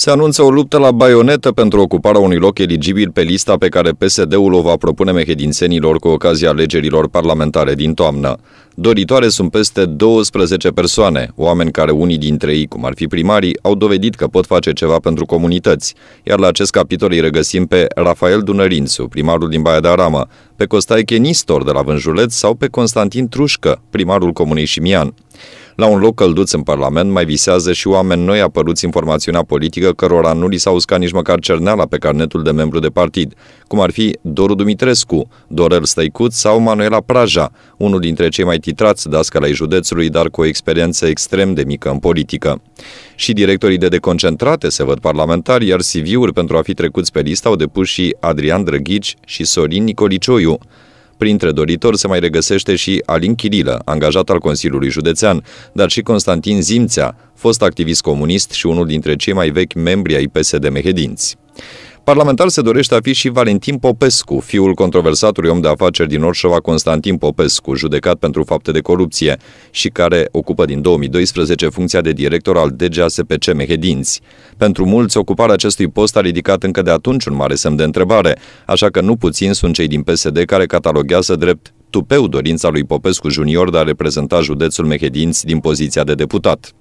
Se anunță o luptă la baionetă pentru ocuparea unui loc eligibil pe lista pe care PSD-ul o va propune mehedințenilor cu ocazia alegerilor parlamentare din toamnă. Doritoare sunt peste 12 persoane, oameni care unii dintre ei, cum ar fi primarii, au dovedit că pot face ceva pentru comunități, iar la acest capitol îi regăsim pe Rafael Dunărințu, primarul din Baia de Aramă, pe Costaie Nistor de la Vânjuleț sau pe Constantin Trușcă, primarul Comunei Șimian. La un loc călduț în Parlament mai visează și oameni noi apăruți în formațiunea politică cărora nu li s-a uscat nici măcar cerneala pe carnetul de membru de partid, cum ar fi Doru Dumitrescu, Dorel Stăicuț sau Manuela Praja, unul dintre cei mai titrați dascăl ai județului, dar cu o experiență extrem de mică în politică. Și directorii de deconcentrate se văd parlamentari, iar CV-uri pentru a fi trecuți pe listă au depus și Adrian Drăghici și Sorin Nicolicioiu. Printre doritori se mai regăsește și Alin Chirilă, angajat al Consiliului Județean, dar și Constantin Zimțea, fost activist comunist și unul dintre cei mai vechi membri ai PSD Mehedinți. Parlamentar se dorește a fi și Valentin Popescu, fiul controversatului om de afaceri din Orșova Constantin Popescu, judecat pentru fapte de corupție și care ocupă din 2012 funcția de director al DGASPC Mehedinți. Pentru mulți, ocuparea acestui post a ridicat încă de atunci un mare semn de întrebare, așa că nu puțin sunt cei din PSD care cataloghează drept tupeu dorința lui Popescu Junior de a reprezenta județul Mehedinți din poziția de deputat.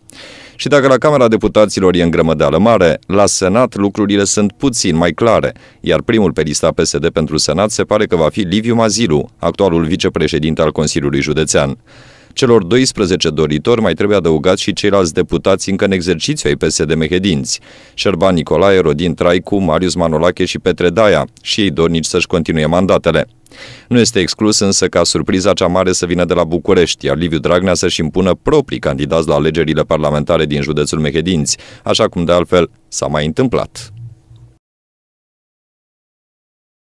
Și dacă la Camera Deputaților e îngrămădeală mare, la Senat lucrurile sunt puțin mai clare, iar primul pe lista PSD pentru Senat se pare că va fi Liviu Mazilu, actualul vicepreședinte al Consiliului Județean. Celor 12 doritori mai trebuie adăugați și ceilalți deputați încă în exercițiu ai PSD Mehedinți, Șerban Nicolae, Rodin Traicu, Marius Manolache și Petre Daia, și ei dornici să-și continue mandatele. Nu este exclus însă ca surpriza cea mare să vină de la București, iar Liviu Dragnea să-și impună proprii candidați la alegerile parlamentare din județul Mehedinți, așa cum de altfel s-a mai întâmplat.